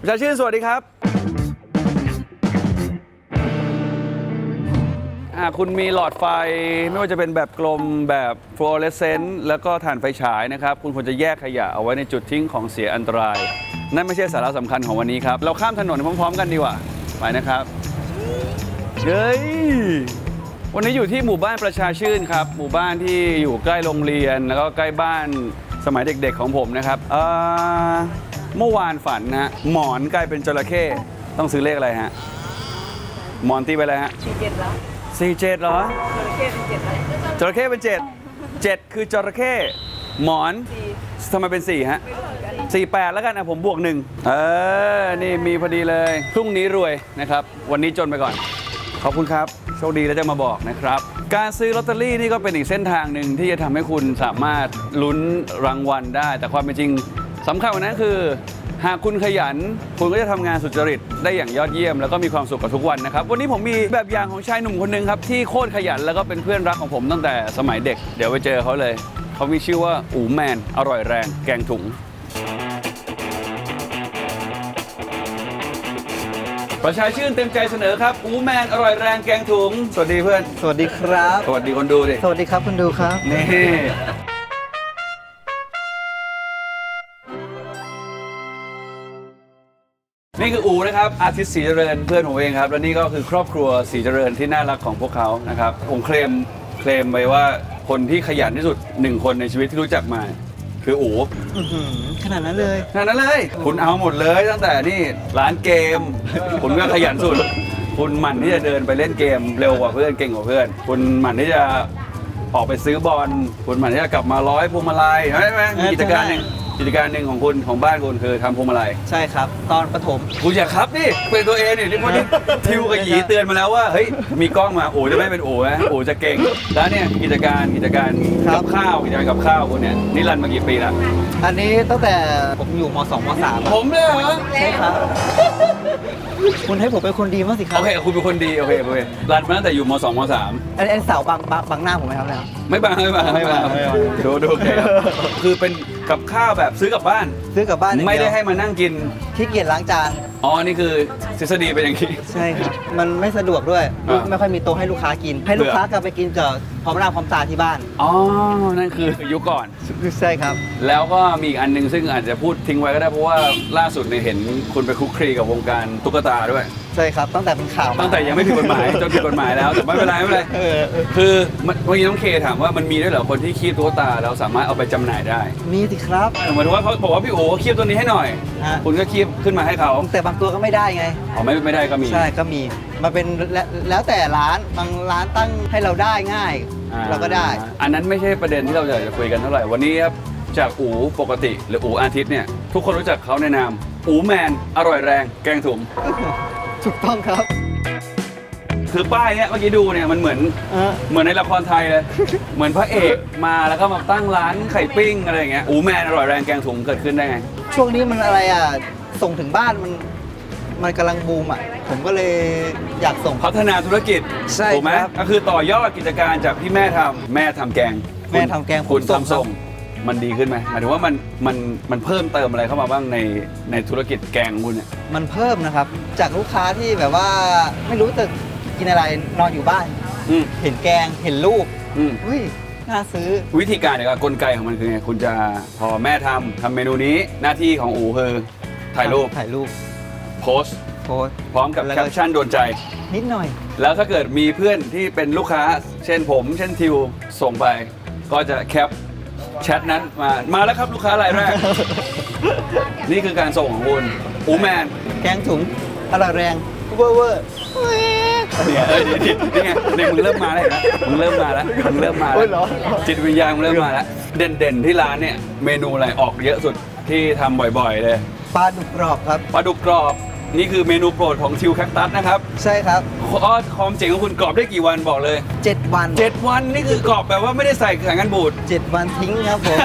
ประชาชื่นสวัสดีครับคุณมีหลอดไฟไม่ว่าจะเป็นแบบกลมแบบฟลูออเรสเซนต์แล้วก็ถ่านไฟฉายนะครับ คุณควรจะแยกขยะเอาไว้ในจุดทิ้งของเสียอันตราย นั่นไม่ใช่สาระสำคัญของวันนี้ครับ เราข้ามถนนพร้อม ๆ กันดีกว่า ไปนะครับเฮ้ยวันนี้อยู่ที่หมู่บ้านประชาชื่นครับ หมู่บ้านที่อยู่ใกล้โรงเรียน แล้วก็ใกล้บ้านสมัยเด็ก ๆ ของผมนะครับอ่อ เมื่อวานฝันนะฮะหมอนกลายเป็นจระเข้ต้องซื้อเลขอะไรฮะหมอนตีไปเลยฮะสี่เจ็ดแล้วสี่เจ็ดเหรอจระเข้เป็นเจ็ดแล้วจระเข้เป็นเจ็ดเจ็ดคือจระเข้หมอนสี่ทำไมเป็นสี่ฮะสี่แปดแล้วกันนะผมบวกหนึ่งเออ นี่มีพอดีเลยพรุ่งนี้รวยนะครับ วันนี้จนไปก่อน ขอบคุณครับ โชคดีแล้วจะมาบอกนะครับ การซื้อลอตเตอรี่นี่ก็เป็นอีกเส้นทางหนึ่งที่จะทำให้คุณสามารถลุ้นรางวัลได้ แต่ความเป็นจริง สำคัญกว่านั้นคือ หากคุณขยัน คุณก็จะทำงานสุจริตได้อย่างยอดเยี่ยม แล้วก็มีความสุขกับทุกวันนะครับ วันนี้ผมมีแบบอย่างของชายหนุ่มคนหนึ่งครับ ที่โคตรขยันแล้วก็เป็นเพื่อนรักของผมตั้งแต่สมัยเด็ก เดี๋ยวไปเจอเขาเลย เขามีชื่อว่าอูแมน อร่อยแรง แกงถุงประชาชื่นเต็มใจเสนอครับ อูแมน อร่อยแรงแกงถุง สวัสดีเพื่อน สวัสดีครับ สวัสดีคนดูดิ สวัสดีครับคุณดูครับ นี่นี่ คืออูนะครับอาทิตย์ศรีเจริญเพื่อนผมเองครับ และนี่ก็คือครอบครัวศรีเจริญที่น่ารักของพวกเขานะครับผมเคลมเคลมไปว่าคนที่ขยันที่สุดหนึ่งคนในชีวิตที่รู้จักมา คืออูอื้อหือขนาดนั้นเลยขนาดนั้นเลย คุณเอาหมดเลยตั้งแต่นี่ร้านเกม คุณก็ขยันสุด คุณหมั่นที่จะเดินไปเล่นเกมเร็วกว่าเพื่อนเก่งกว่าเพื่อน คุณหมั่นที่จะออกไปซื้อบอลคุณหมั่นที่จะกลับมาร้อยพวงมาลัยใช่ไหมมีกิจการหนึ่ง กิจการหนึ่งของคุณของบ้านคุณคือทำพวงมาลัยใช่ครับ ตอนประถม คุณอย่าครับนี่เป็นตัวเองนี่ที่คนที่ทิวกับหยีเตือนมาแล้วว่าเฮ้ยมีกล้องมาโอ้จะไม่เป็นโอ้นะโอ้จะเก่ง แล้วเนี่ยกิจการกิจการครักับ บข้าวกิจการกับข้าวคุณเนี่ยนี่รันมากี่ปีแล้วอันนี้ตั้งแต่ผมอยู่ม .2 ม .3 ผมเลยเหรอใช่ครับ คุณให้ผมเป็นคนดีมากสิครัโอบเคคุณเป็นคนดีโอเคโอเครันมาตั้งแต่อยู่ม 2มอันนี้อันเสาบังบังบังหน้าผมไหมครับเนี่ย3ไม่บางไม่บางไม่บางไม่บางดูดูโอเคครับคือเป็นกับข้าวแบบซื้อกลับบ้าน ซื้อกลับบ้านอย่างไม่เยวได้ให้มานั่งกินขี้เกียจล้างจานอ๋อ นี่คือทฤษฎีเป็นอย่างนี้ ใช่ครับ มันไม่สะดวกด้วย อ่า ไม่ค่อยมีโต๊ะให้ลูกค้ากิน ให้ลูกค้ากลับไปกินกับพร้อมหน้าพร้อมตาที่บ้าน อ๋อ นั่นคือยุคก่อน ใช่ครับ แล้วก็มีอีกอันหนึงซึ่งอาจจะพูดทิ้งไว้ก็ได้เพราะว่าล่าสุดเนี่ยเห็นคุณไปคลุกคลีกับวงการตุ๊กตาด้วย ใช่ครับตั้งแต่เป็นข่าวมา ตั้งแต่ยังไม่ผิดกฎหมาย จนผิดกฎหมายแล้วแต่ไม่เป็นไรไม่เป็นไรเออเออ คือเมื่อกี้น้องเคถามว่ามันมีด้วยเหรอคนที่คีบตุ๊กตาแล้วสามารถเอาไปจำหน่ายได้มีสิครับ เหมือนว่าเขาบอกว่าพี่โอ๋คีบตัวนี้ให้หน่อย ฮะ คุณก็คีบขึ้นมาให้เขาแต่บางตัวก็ไม่ได้ไงอ๋อไม่ไม่ได้ก็มี ใช่ก็มีมันเป็นแล้วแล้วแต่ร้านบางร้านตั้งให้เราได้ง่าย อ่เราก็ได้ อันนั้นไม่ใช่ประเด็นที่เราอยากจะคุยกันเท่าไหร่ วันนี้ครับ จากอูปกติหรืออูอาทิตย์เนี่ย ทุกคนรู้จักเขาในนาม อูแมน อร่อยแรง แกงถุง ถูกต้องครับ คือป้ายเนี่ยเมื่อกี้ดูเนี่ยมันเหมือนเออ เหมือนในละครไทยเลย เหมือนพระเอกมาแล้วก็มาตั้งร้านไข่ปิ้งอะไรอย่างเงี้ยอูแมนอร่อยแรงแกงถุงเกิดขึ้นได้ไง ช่วงนี้มันอะไรอะ ส่งถึงบ้านมัน มันกำลังบูมอะ ผมก็เลยอยากส่ง พัฒนาธุรกิจใช่ถูกไหมครับก็คือต่อยอดกิจการจากที่แม่ทำแม่ทำแกงแม่ทำแกงคุณผมส่งทำส่ง มันดีขึ้นไหมหมายถึงว่ามันมันมันเพิ่มเติมอะไรเข้ามาบ้างในในธุรกิจแกงของคุณเนี่ยมันเพิ่มนะครับ จากลูกค้าที่แบบว่าไม่รู้จะกินอะไรนอนอยู่บ้าน อืมเห็นแกงเห็นรูปอืม อุ้ยน่าซื้อ วิธีการเนี่ยกลไกของมันคือไงคุณจะพอแม่ทำทำเมนูนี้หน้าที่ของอูคือถ่ายรูปถ่ายรูปโพสต์ โพสต์ พร้อมกับแล้วก็ ปชั่นโดนใจ นิดหน่อย แล้วถ้าเกิดมีเพื่อนที่เป็นลูกค้า เช่นผม เช่นทิวส่งไป ก็จะ cap แชทนั้นมามาแล้วครับลูกค้ารายแรก นี่คือการส่งของคุณอูแมนแกงถุงอร่อยแรงเวอร์เวอร์เนี่ยเออนี่นี่นี่ไงเนี่ยมึงเริ่มมาแล้วเห็นไหมมึงเริ่มมาแล้วมึงเริ่มมาโอ้แล้ยวเหรอจิตวิญญาณมึงเริ่มมาแล้วเด่นเด่นๆที่ร้านเนี่ยเมนูอะไรออกเยอะสุดที่ทำบ่อยๆเลยปลาดุกกรอบครับปลาดุกกรอบ นี่คือเมนูโปรดของทิวแคคตัสนะครับใช่ครับข้อความเจ๋งของคุณกรอบได้กี่วันบอกเลย 7 วัน 7 วันนี่คือกรอบแบบว่าไม่ได้ใส่สารกันบูด 7 วันทิ้งครับผม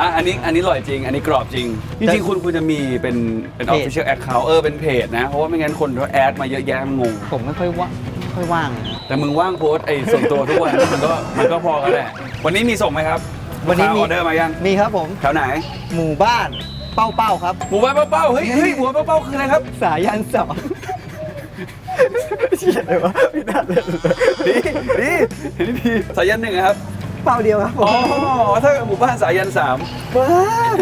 อะอันนี้อันนี้อร่อยจริง อันนี้กรอบจริง จริงๆคุณควรจะมีเป็นเป็นเพจ official account เออเป็นเพจนะ เพราะว่าไม่งั้นคนเขาแอดมาเยอะแยะมันงง ผมไม่ค่อยว่างไม่ค่อยว่างนะแต่มึงว่างโพสต์ไอ้ส่วนตัวทุกวันมันก็มันก็พอกันแหละ วันนี้มีส่งไหมครับ วันนี้มีลูกค้าออเดอร์มายัง มีครับผม แถวไหน หมู่บ้าน เป้าเป้าครับ หมู่บ้านเป้าๆเฮ้ยเฮ้ยหมู่บ้านเป้าๆคืออะไรครับ สายันสองเฉียดเลยวะไม่น่าเลยดีดีเห็นดีสายันหนึ่งอะครับ เป้าเดียวครับผอ๋อมถ้าหมู่บ้านสายันสามว้า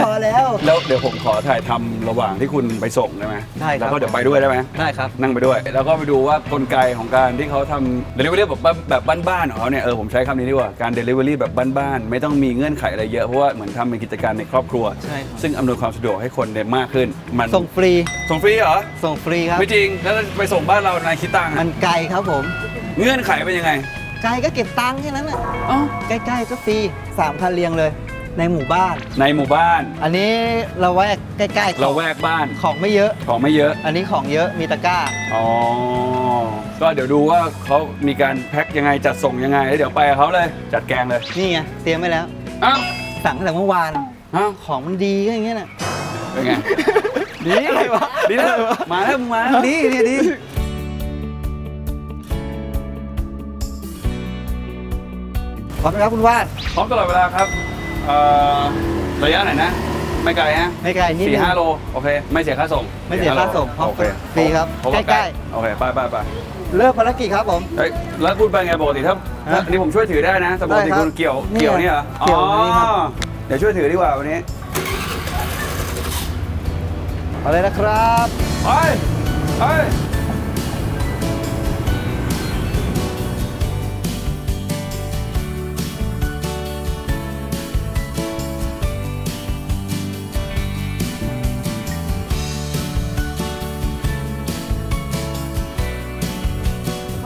พอแล้ว แล้วเดี๋ยวผมขอถ่ายทำระหว่างที่คุณไปส่งได้ไหมได้ครับแล้วก็เดี๋ยวไปด้วยได้ไหมได้ครับ นั่งไปด้วย แล้วก็ไปดูว่ากลไกของการที่เขาทำเดลิเวอรี่แบบแบบบ้านๆของเขาเนี่ยเออผมใช้คำนี้ดีกว่าการเดลิเวอรี่แบบบ้านๆไม่ต้องมีเงื่อนไขอะไรเยอะเพราะว่าเหมือนทำเป็นกิจการในครอบครัวใช่ครับซึ่งอำนวยความสะดวกให้คนได้มากขึ้น มันส่งฟรี ส่งฟรีเหรอ ส่งฟรีครับ ไม่จริง แล้วไปส่งบ้านเรานายคิดตังค์มัอะนไกลครับผม เงื่อนไขเป็นยังไง ไกลก็เก็บตังค์แค่นั้นน่ะอ๋อใกล้ๆก็ฟรีสามคันเรียงเลย ในหมู่บ้าน ในหมู่บ้าน อันนี้เราแวกใกล้ๆของเราแวกบ้านของไม่เยอะ ของไม่เยอะ อันนี้ของเยอะมีตะกร้าอ๋อก็เดี๋ยวดูว่าเขามีการแพ็คยังไงจัดส่งยังไงแล้วเดี๋ยวไปกับเขาเลยจัดแกงเลยนี่ไงเตรียมไว้แล้วอ้าวสั่งตั้งแต่เมื่อวานอ้าวของมันดีก็อย่างเงี้ยน่ะเป็นไง ดีอะไรวะดีแล้วอะไรวะมาแล้วมึงมาแล้วดีดีดี ขอบคุณครับคุณวาดพร้อมตลอดเวลาครับเอ่อระยะไหนนะ ไม่ไกลฮะไม่ไกลนิดสี่นึงห้าโลโอเค ไม่เสียค่าส่ง ไม่เสียค่าส่งโอเคฟรีครับเพาะว่าใกล้โอเคไปไปไปเลิกภารกิจครับผมเฮ้ยแล้วคุณไปไงปกติถ้าฮะอันนี้ผมช่วยถือได้นะแต่ปกติได้ครับคุณเกี่ยวเนี่ยเกี่ยวเนี่ยเหรอเกี่ยวนี่ครับอ๋อเดี๋ยวช่วยถือดีกว่าวันนี้เอาเลยนะครับไปไป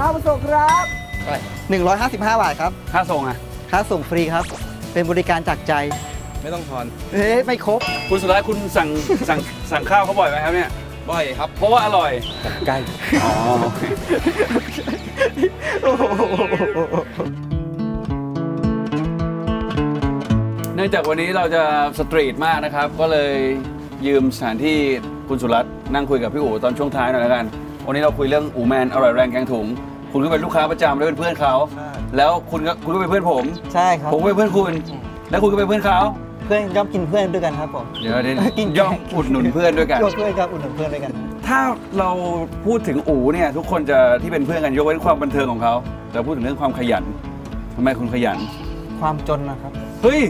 ข้าวผสมครับ155 บาทครับ ค่าส่งอะ ค่าส่งฟรีครับ เป็นบริการจากใจ ไม่ต้องทอนเฮ้ยไม่ครบ คุณสุดท้ายคุณสั่งสั่งสั่งข้าวเขาบ่อยไหมครับเนี่ย บ่อยครับ เพราะว่าอร่อย ใกล้ อ๋อโอเคโอ้โหเนื่องจากวันนี้เราจะสตรีทมากนะครับ ก็เลยยืมสถานที่คุณสุรัตน์นั่งคุยกับพี่อู๋ตอนช่วงท้ายหน่อยแล้วกัน วันนี้เราคุยเรื่องอูแมนอร่อยแรงแกงถุง คุณก็เป็นลูกค้าประจำแล้วเป็นเพื่อนเขา แล้วคุณก็คุณก็เป็นเพื่อนผม ใช่ครับผมก็เป็นเพื่อนคุณ แล้วคุณก็เป็นเพื่อนเขา เพื่อนย่อมกินเพื่อนด้วยกันครับผมเดี๋ยวเดี๋ยวกินย่อมอุดหนุนเพื่อนด้วยกันยกเพื่อนครับอุดหนุนเพื่อนด้วยกัน ถ้าเราพูดถึงอูเนี่ยทุกคนจะที่เป็นเพื่อนกันยกเว้นความบันเทิงของเขาแต่พูดถึงเรื่องความขยันทำไมคุณขยัน ความจนนะครับ เฮ้ย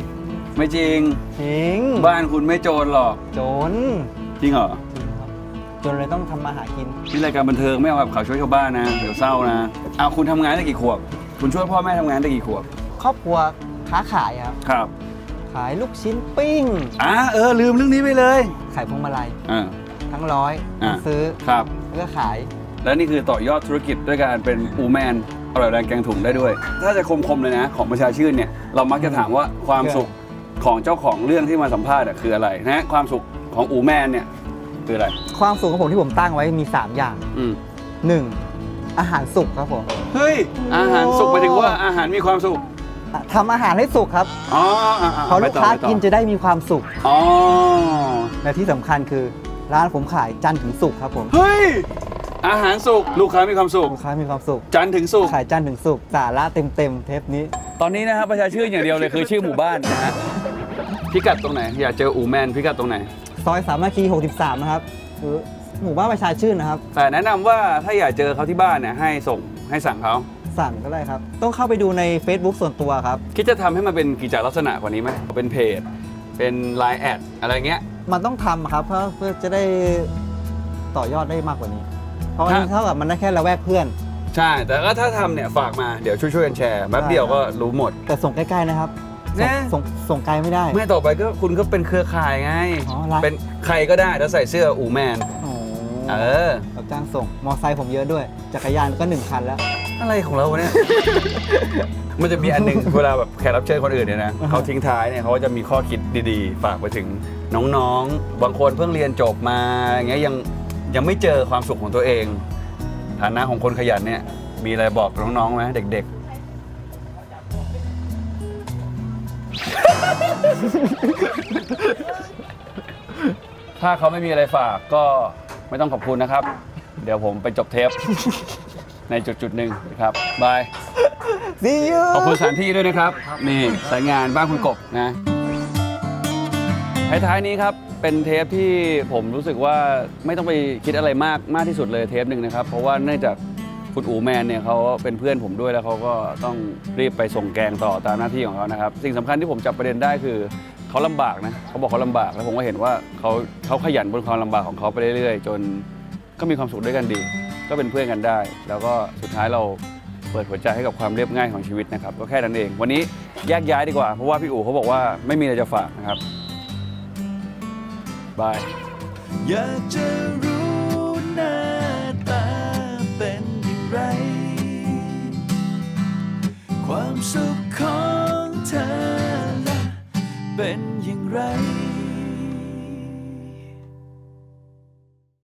ไม่จริง จริง บ้านคุณไม่โจรหรอก จน จริงเหรอจริงครับ จนเลยต้องทำมาหากินที่รายการบันเทิงไม่เอาแบบข่าวช่วยชาวบ้านนะเดี๋ยวเศร้านะเอาคุณทำงานได้กี่ขวบ คุณช่วยพ่อแม่ทำงานได้กี่ขวบ ครอบครัวค้าขายครับ ครับ ขายลูกชิ้นปิ้ง อ่าเออลืมเรื่องนี้ไปเลยขายพวงมาลัย อ่า ทั้งร้อยอ่าทั้งซื้อครับ แล้วก็ขาย และนี่คือต่อยอดธุรกิจด้วยการเป็นอูแมนอร่อยแรงแกงถุงได้ด้วย ถ้าจะคมๆเลยนะ ของประชาชื่นเนี่ย เรามักจะถามว่าความสุขของเจ้าของเรื่องที่มาสัมภาษณ์อะคืออะไรนะ ความสุขของอูแมนเนี่ย คืออะไร ความสุขของผมที่ผมตั้งไว้มี 3 อย่างอืม 1. อาหารสุกครับผมเฮ้ย อาหารสุกหมายถึงว่าอาหารมีความสุขอะทำอาหารให้สุกครับอ๋ออ่ๆเพราะลูกค้าไปต่อกินจะได้มีความสุข อ๋อและที่สำคัญคือร้านผมขายจันทร์ถึงสุกร์ครับผมเฮ้ย อาหารสุกลูกค้ามีความสุข ลูกค้ามีความสุข จันทร์ถึงสุก ขายจันทร์ถึงสุกร์สาระเต็มเต็มๆเทปนี้ ตอนนี้นะครับประชาชื่นอย่างเดียวเลยคือชื่อหมู่บ้านนะฮะพิกัดตรงไหน อยากเจออูแมนพิกัดตรงไหน ซอยสามัคคี 63 นะครับคือหมู่บ้านประชาชื่นนะครับ แต่แนะนำว่าถ้าอยากเจอเขาที่บ้านเนี่ยให้ส่งให้สั่งเขา สั่งก็ได้ครับ ต้องเข้าไปดูใน Facebook ส่วนตัวครับ คิดจะทำให้มันเป็นกิจลักษณะกว่านี้ไหมเป็นเพจ เป็น Line แอดอะไรเงี้ย มันต้องทำครับเพื่อเพื่อจะได้ต่อยอดได้มากกว่านี้ เพราะอันนี้ถ้าเท่ากับมันได้แค่ระแวกเพื่อน ใช่ แต่ก็ถ้าทำเนี่ยฝากมาเดี๋ยวช่วยๆกันแชร์แป๊บเดียวก็รู้หมด แต่ส่งใกล้ๆนะครับ ส่งแน่ส่งส่งไกลไม่ได้ไม่ต่อไปก็คุณก็เป็นเครือข่ายไงอ๋อไลน์เป็นใครก็ได้แล้วใส่เสื้ออูแมนโอ้เออเราจ้างส่งมอไซค์ผมเยอะด้วยจักรยานก็หนึ่งคันแล้ว อะไรของเราวะเนี่ยมันจะมีอันหนึงเวลาแบบแขกรับเชิญคนอื่นเนี่ยนะอ่าฮะเขาทิ้งท้ายเนี่ยเขาก็จะมีข้อคิดดีๆ ฝากไปถึงน้องๆ บางคนเพิ่งเรียนจบมาอย่างเงี้ยยังยังไม่เจอความสุขของตัวเองฐานะของคนขยันเนี่ยมีอะไรบอกน้องๆไหมเด็ก ถ้าเขาไม่มีอะไรฝากก็ไม่ต้องขอบคุณนะครับ เดี๋ยวผมไปจบเทป ในจุดจุดๆหนึ่งนะครับบาย See you ขอบคุณสถานที่ด้วยนะครับ นี่สายงานบ้านคุณกบนะท้ายๆนี้ครับ เป็นเทปที่ผมรู้สึกว่าไม่ต้องไปคิดอะไรมากมากที่สุดเลยเทปหนึ่งนะครับ เพราะว่าเนื่องจาก คุณอูแมนเนี่ยเขาเป็นเพื่อนผมด้วยแล้วเขาก็ต้องรีบไปส่งแกงต่อตามหน้าที่ของเขานะครับ สิ่งสำคัญที่ผมจับประเด็นได้คือเขาลำบากนะเขาบอกเขาลำบากแล้วผมก็เห็นว่าเขาเขาขยันบนความลำบากของเขาไปเรื่อยๆ จนก็มีความสุขด้วยกันดี ก็เป็นเพื่อนกันได้ แล้วก็สุดท้ายเราเปิดหัวใจให้กับความเรียบง่ายของชีวิตนะครับก็แค่นั้นเอง วันนี้แยกย้ายดีกว่า เพราะว่าพี่อู๋เขาบอกว่าไม่มีอะไรจะฝากนะครับบายอยากจะรู้น้า ความสุขของเธอละเป็นอย่างไร